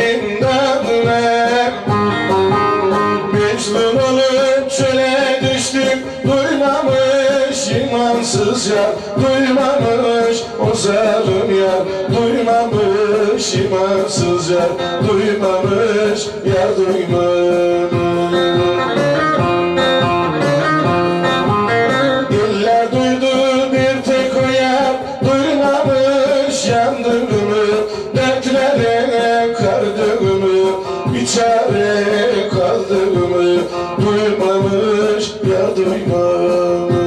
şirinden Mecnun olup düştüm. Duymamış imansız yar Duymamış o zalim yar. Duymamış imansız yar Duymamış yar duymamış Diller duydu bir tek o yer Duymamış yandığımı Duymamış ya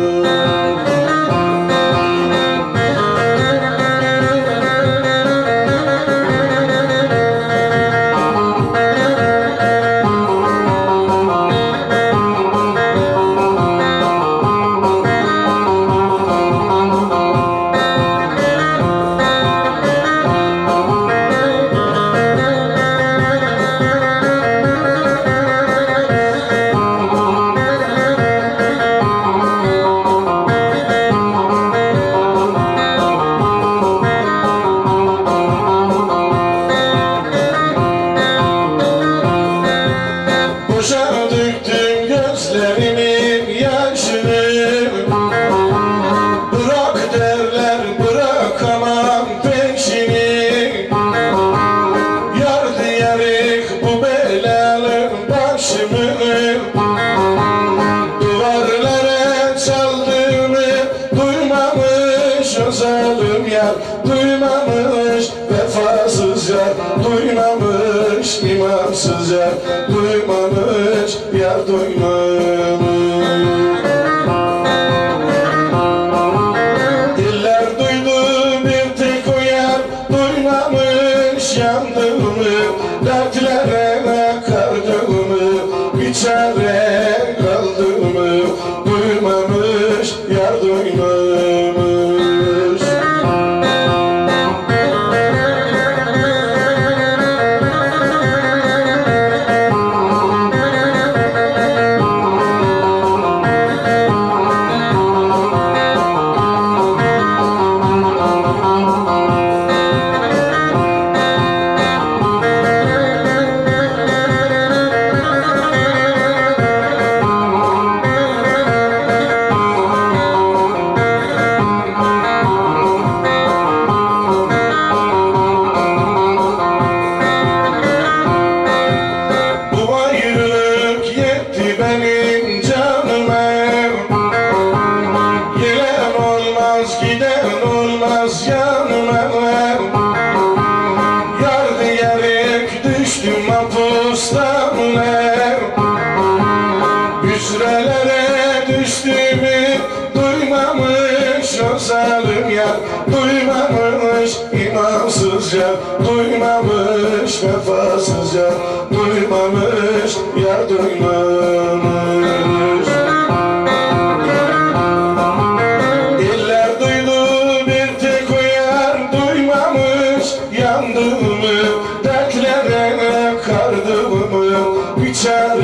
gözlerimin yaşını Bırak derler bırakamam peşini. Yar diyerek bu belalı başımı Duvarlara çaldığımı duymamış o zalim yar Duymamış Duymamış imansız yar Duymamış yar duymamış Diller duydu bir tek o yer Duymamış yandığımı. Dertlere kardığımı Bir çare olmaz yanıma Yar diyerek düştüm mapustamına Hüsrelere düştüğümü duymamış o Duymamış imansız Duymamış vefasız Duymamış yar duymamış Picture